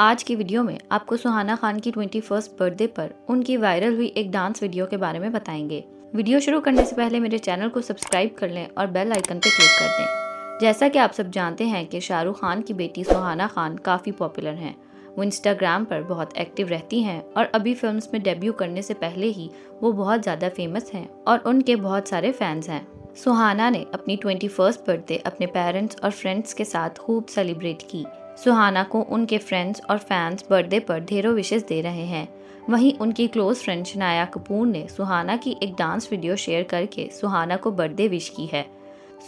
आज की वीडियो में आपको सुहाना खान की ट्वेंटी फ़र्स्ट बर्थडे पर उनकी वायरल हुई एक डांस वीडियो के बारे में बताएँगे। वीडियो शुरू करने से पहले मेरे चैनल को सब्सक्राइब कर लें और बेल आइकन पर क्लिक कर दें। जैसा कि आप सब जानते हैं कि शाहरुख खान की बेटी सुहाना खान काफ़ी पॉपुलर हैं। वो इंस्टाग्राम पर बहुत एक्टिव रहती हैं और अभी फिल्म्स में डेब्यू करने से पहले ही वो बहुत ज़्यादा फ़ेमस हैं और उनके बहुत सारे फैंस हैं। सुहाना ने अपनी ट्वेंटी फ़र्स्ट बर्थडे अपने पेरेंट्स और फ्रेंड्स के साथ खूब सेलिब्रेट की। सुहाना को उनके फ्रेंड्स और फैंस बर्थडे पर ढेरों विशेष दे रहे हैं। वहीं उनकी क्लोज फ्रेंड शनाया कपूर ने सुहाना की एक डांस वीडियो शेयर करके सुहाना को बर्थडे विश की है।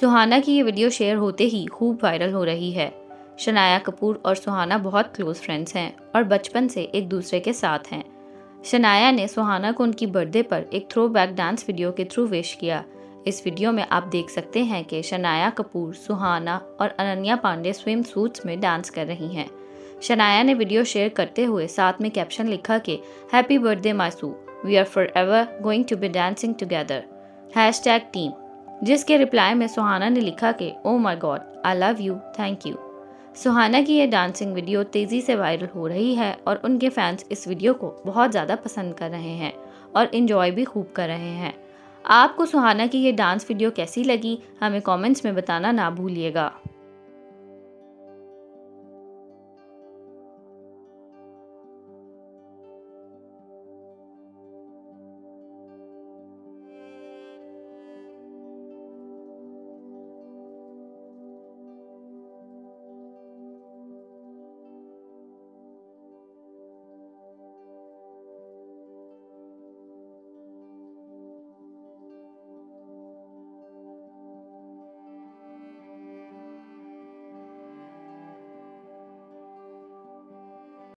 सुहाना की ये वीडियो शेयर होते ही खूब वायरल हो रही है। शनाया कपूर और सुहाना बहुत क्लोज फ्रेंड्स हैं और बचपन से एक दूसरे के साथ हैं। शनाया ने सुहाना को उनकी बर्थडे पर एक थ्रो बैक डांस वीडियो के थ्रू विश किया। इस वीडियो में आप देख सकते हैं कि शनाया कपूर, सुहाना और अनन्या पांडे स्विम सूट्स में डांस कर रही हैं। शनाया ने वीडियो शेयर करते हुए साथ में कैप्शन लिखा कि happy birthday Maasu we are forever going to be dancing together hashtag team जिसके रिप्लाई में सुहाना ने लिखा कि ओ my god I love you thank you Suhana की ये डांसिंग वीडियो तेज़ी से वायरल हो रही है और उनके फैंस इस वीडियो को बहुत ज़्यादा पसंद कर रहे हैं और इन्जॉय भी खूब कर रहे हैं। आपको सुहाना की ये डांस वीडियो कैसी लगी हमें कमेंट्स में बताना ना भूलिएगा।